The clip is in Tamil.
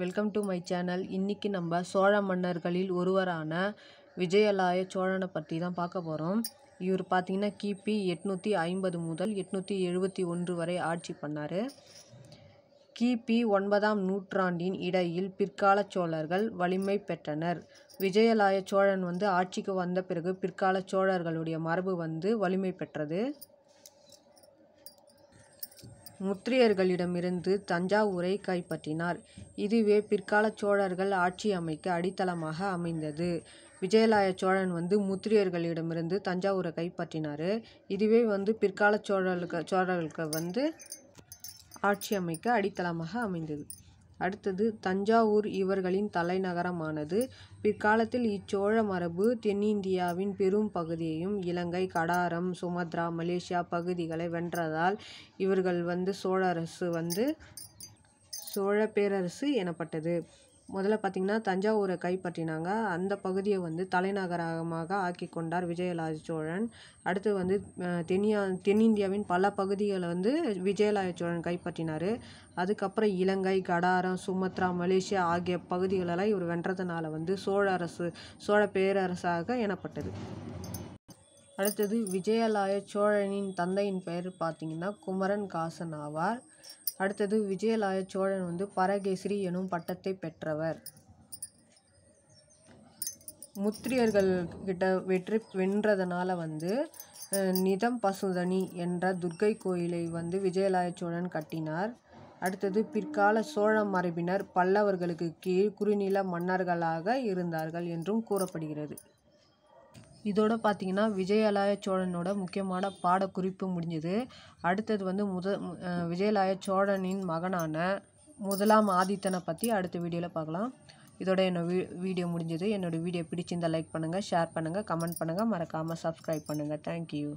Welcome to my channel. இன்றைக்கி நம்ம சோழ மன்னர்களில் ஒருவரான விஜயலாய சோழனை பற்றி தான் பார்க்க போகிறோம் இவர் பார்த்திங்கன்னா கிபி எட்நூற்றி ஐம்பது முதல் எட்நூற்றி எழுபத்தி ஒன்று வரை ஆட்சி பண்ணார். கிபி ஒன்பதாம் நூற்றாண்டின் இடையில் பிற்கால சோழர்கள் வலிமை பெற்றனர். விஜயலாய சோழன் வந்து ஆட்சிக்கு வந்த பிறகு பிற்கால சோழர்களுடைய மரபு வந்து வலிமை பெற்றது. முத்திரியர்களிடமிருந்து தஞ்சாவூரை கைப்பற்றினார். இதுவே பிற்கால சோழர்கள் ஆட்சி அமைக்க அடித்தளமாக அமைந்தது. விஜயாலய சோழன் வந்து முத்திரியர்களிடமிருந்து தஞ்சாவூரை கைப்பற்றினார். இதுவே வந்து பிற்கால சோழர்களுக்கு சோழர்களுக்கு வந்து ஆட்சி அமைக்க அடித்தளமாக அமைந்தது. அடுத்தது தஞ்சாவூர் இவர்களின் தலைநகரமானது. பிற்காலத்தில் இச்சோழ மரபு தென்னிந்தியாவின் பெரும் பகுதியையும் இலங்கை கடாரம் சுமத்ரா மலேசியா பகுதிகளை வென்றதால் இவர்கள் வந்து சோழரசு வந்து சோழ பேரரசு எனப்பட்டது. முதல்ல பார்த்திங்கன்னா தஞ்சாவூரை கைப்பற்றினாங்க. அந்த பகுதியை வந்து தலைநகரமாக ஆக்கி கொண்டார் விஜயலாய சோழன். அடுத்து வந்து தென்னியா தென்னிந்தியாவின் பல பகுதிகளை வந்து விஜயலாய சோழன் கைப்பற்றினார். அதுக்கப்புறம் இலங்கை கடாரம் சுமத்ரா மலேசியா ஆகிய பகுதிகளெல்லாம் இவர் வென்றதுனால வந்து சோழ அரசு சோழ பேரரசாக எனப்பட்டது. அடுத்தது விஜயாலய சோழனின் தந்தையின் பெயர் பார்த்திங்கன்னா குமரன் காசன் ஆவார். அடுத்தது விஜயாலய சோழன் வந்து பரகேசரி எனும் பட்டத்தை பெற்றவர். முத்திரியர்கள் கிட்ட வெற்றி வென்றதனால வந்து நிதம் பசுதனி என்ற துர்க்கை கோயிலை வந்து விஜயலாய சோழன் கட்டினார். அடுத்தது பிற்கால சோழ மரபினர் பல்லவர்களுக்கு கீழ் குறுநில மன்னர்களாக இருந்தார்கள் என்றும் கூறப்படுகிறது. இதோட பார்த்தீங்கன்னா விஜயாலய சோழனோட முக்கியமான பாடக்குறிப்பு முடிஞ்சது. அடுத்தது வந்து முத விஜயலாய சோழனின் மகனான முதலாம் ஆதித்தனை பற்றி அடுத்த வீடியோவில் பார்க்கலாம் இதோட என்னோட வீ வீடியோ முடிஞ்சது. என்னோடய வீடியோ பிடிச்சிருந்தால் லைக் பண்ணுங்கள் ஷேர் பண்ணுங்கள் கமெண்ட் பண்ணுங்கள் மறக்காமல் சப்ஸ்கிரைப் பண்ணுங்கள் தேங்க்யூ